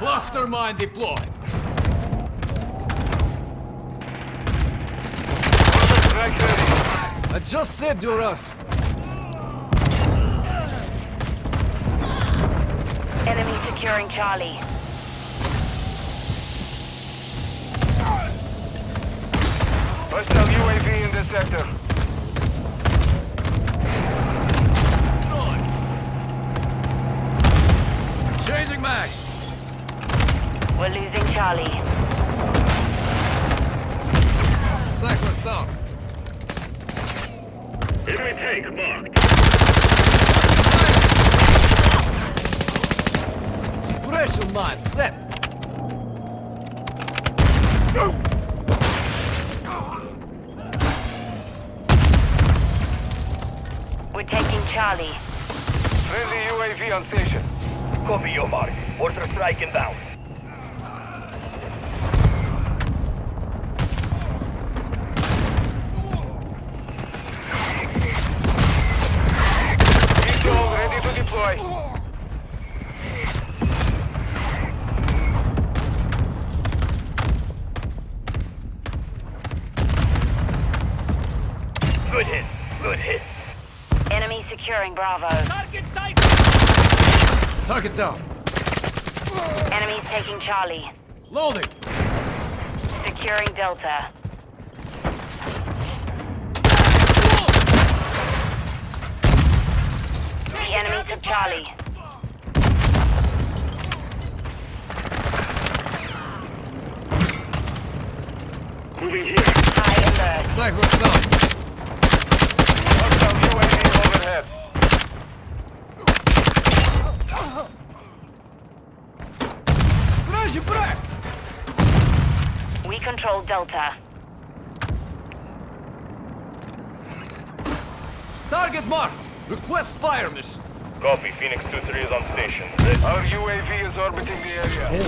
Cluster mine deployed. I just said you're us. Enemy securing Charlie. Hostile UAV in the sector. We're losing Charlie. Black Sniper's down. Enemy tank marked. Suppression mine set. No! We're taking Charlie. Friendly UAV on station. Copy your mark. Mortar strike inbound. Ready to deploy. Good hit. Good hit. Enemy securing Bravo. Target down. Enemies taking Charlie. Loading. Securing Delta. The enemy took Charlie. Moving here. High alert. Sniper's down. Hostile UAV overhead. Razie brak! We control Delta. Target marked. Request fire mission. Copy. Phoenix 2-3 is on station. Our UAV is orbiting the area. Hey.